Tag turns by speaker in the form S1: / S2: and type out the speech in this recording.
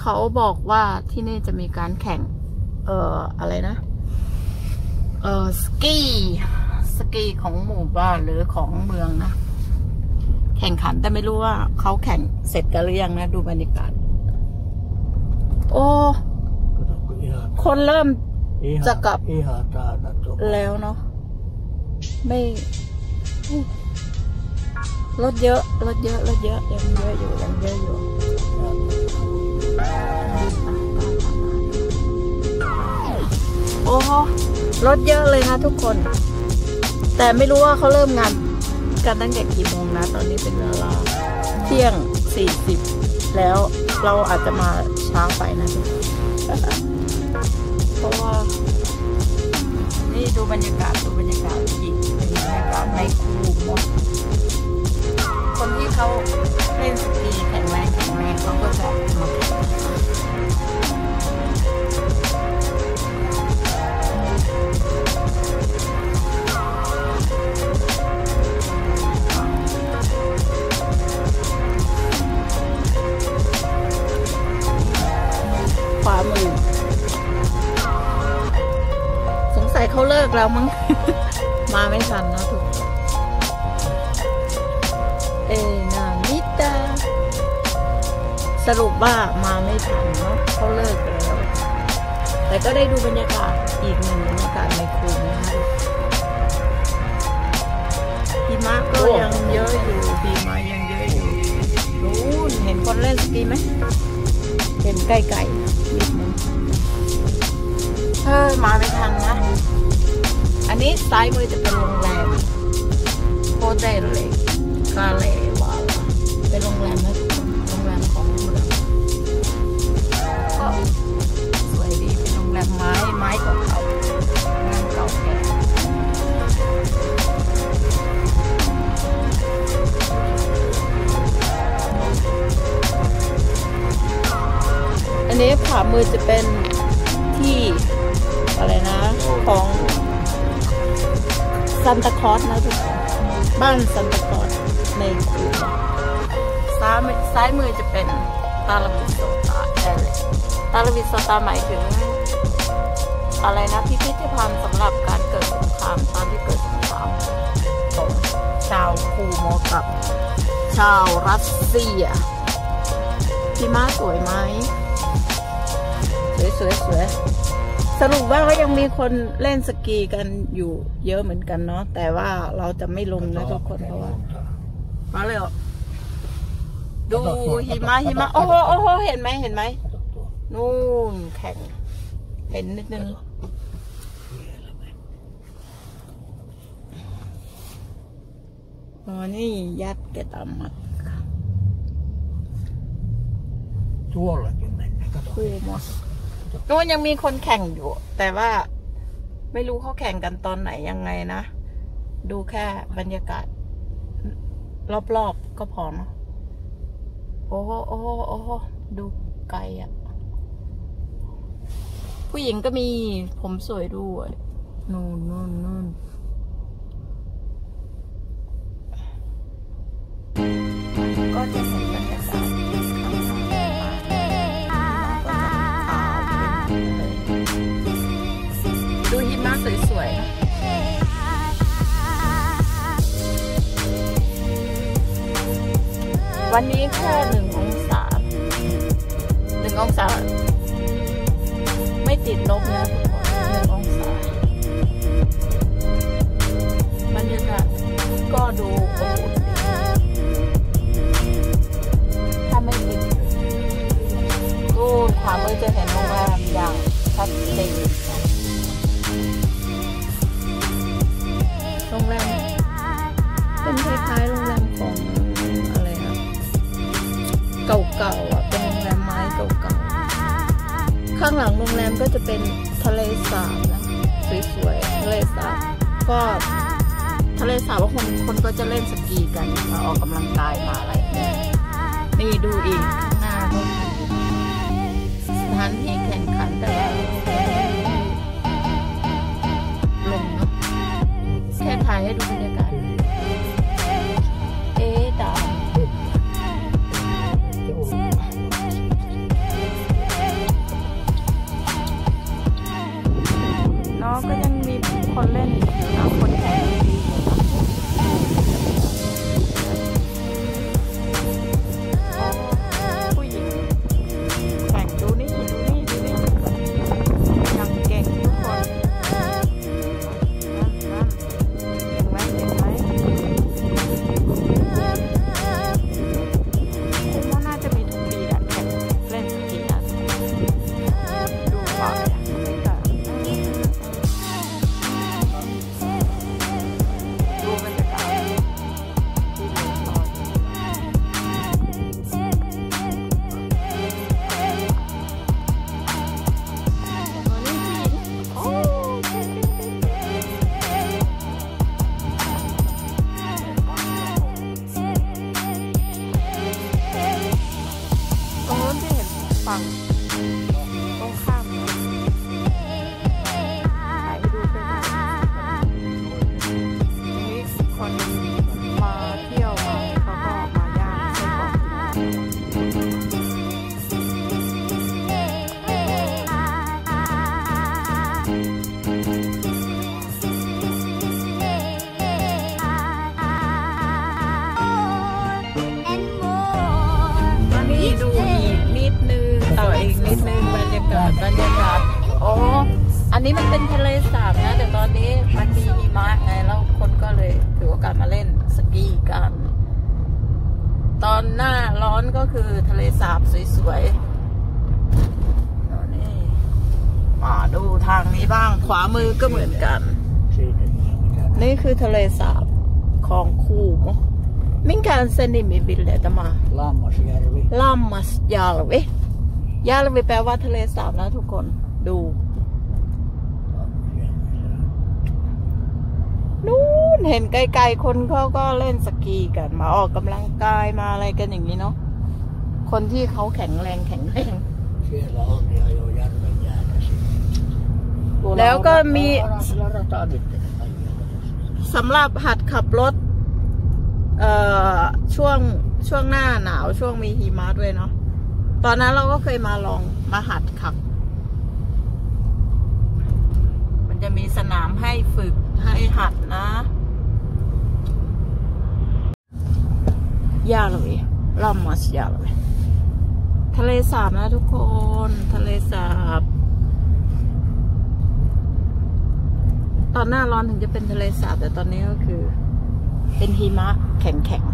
S1: เขาบอกว่าที่นี่จะมีการแข่ง เอ่ออะไรนะ เอ่อสกีสกีของหมู่บ้านหรือของเมืองนะ แข่งขันแต่ไม่รู้ว่าเขาแข่งเสร็จกันหรือยังนะ ดูบรรยากาศ โอ้ คนเริ่ม
S2: ihan,
S1: Saka-
S2: ihan täynnä tuo.
S1: แล้วเนาะไม่รถเยอะรถเยอะรถเยอะยังเยอะอยู่ยังเยอะอยู่ รถเยอะเลยนะทุกคน แต่ไม่รู้ว่าเขาเริ่มงานกันตั้งแต่กี่โมงนะ ตอนนี้เป็นเวลาเที่ยงสี่สิบแล้วเราอาจจะมาช้าไปนะเพราะว่า นี่ดูบรรยากาศดูบรรยากาศอีกเป็นบรรยากาศในคูมดคนที่เขาเล่นสกีแข็งแรงแข็งแรงเขาก็จะ แล้วมั้ง มาไม่ทันนะทุกคนเอนามิตาสรุปว่ามาไม่ทันเนาะเขาเลิกแล้ว แต่ก็ได้ดูบรรยากาศอีกหนึ่งบรรยากาศในกรุงนะคะหิมะก็ยังเยอะอยู่หิมะยังเยอะอยู่นู้นเห็นคนเล่นสกีไหมเห็นไกลๆนิดนึงเฮ้ยมาไม่ทันนะ อันนี้ซ้ายมือจะเป็นโรงแรมโฮเทลเลยกาเลวาเป็นโรงแรมนะโรงแรมของเมืองก็สวยดีเป็นโรงแรมไม้ไม้เก่าๆงแรมเก่าแก่อันนี้ขวามือจะเป็นที่อะไรนะของ ซันตาคลอสนะทุกคนบ้านซันตาคลอสในคูซ้ายมือซ้ายมือจะเป็นตาลวิโซตาเออตาลวิโซตาหมายถึง อะไรนะพิพิธภัณฑ์สำหรับการเกิดสงครามตอนที่เกิดสงครามของชาวคูโมกับ ชาวรัสเซียพี่มาสวยไหมสวยสวยสวย สรุปว่าก็ยังมีคนเล่นสกีกันอยู่เยอะเหมือนกันเนาะแต่ว่าเราจะไม่ลงนะทุกคนเพราะว่ามาเลยเหรอดูหิมะหิมะโอ้โหโอ้โหเห็นไหมเห็นไหม
S2: Kato tuo.
S1: นู่นแข่งเห็นนิดนึงอ๋อนี่ยัดแกตามมัด
S2: Tuollakin mennään. Kato.
S1: คูมอสนู่ นยังมีคนแข่งอยู่ แต่ว่าไม่รู้เขาแข่งกันตอนไหนยังไงนะ ดูแค่บรรยากาศ รอบๆก็พอเนาะโอ้โหโอ้โหโอ้โหดูไกลอะผู้หญิงก็มีผมสวยด้วยนู่นนู่นนู่นก็จะเวันนี้แค่หนึ่งองศาหนึ่งองศา เก่าๆอะเป็นโรงแรมไม้เก่าๆข้างหลังโรงแรมก็จะเป็นทะเลสาบนะสวยๆทะเลสาบก็ทะเลสาบว่าคนคนก็จะเล่นสกีกันมาออกกำลังกายมาอะไรนี่ดูอีกข้างหน้าก็สถานที่แข่งขันแต่ละลงเนาะแค่ถ่ายให้ดู ฝั่ นนี้มันเป็นทะเลสาบนะ แต่ตอนนี้มันมีหิมะไง แล้วคนก็เลยถือโอกาสมาเล่นสกีกัน ตอนหน้าร้อนก็คือทะเลสาบสวยๆเอานี่มาดูทางนี้บ้าง ขวามือก็เหมือนกัน
S2: Siitä niin mitä.
S1: นี่คือทะเลสาบของคูม minkään se nimi Ville tämä
S2: Lammasjärvi.
S1: Lammasjalvi ยาลวีแปลว่าทะเลสาบนะทุกคนดู
S2: Lammasjärvi.
S1: นู่นเห็นไกลๆคนเขาก็เล่นสกีกัน มาออกกำลังกายมาอะไรกันอย่างนี้เนาะคนที่เขาแข็งแรงแข็งแรงแล้วก็มีสำหรับหัดขับรถ เอ่อช่วงช่วงหน้าหนาวช่วงมีหิมะด้วยเนาะตอนนั้นเราก็เคยมาลองมาหัดขับ มันจะมีสนามให้ฝึกให้หัดนะ ยาเลยลำมัสยาเลยทะเลสาบนะทุกคน ทะเลสาบ ตอนหน้าร้อนถึงจะเป็นทะเลสาบแต่ตอนนี้ก็คือ เป็นหิมะแข็งๆ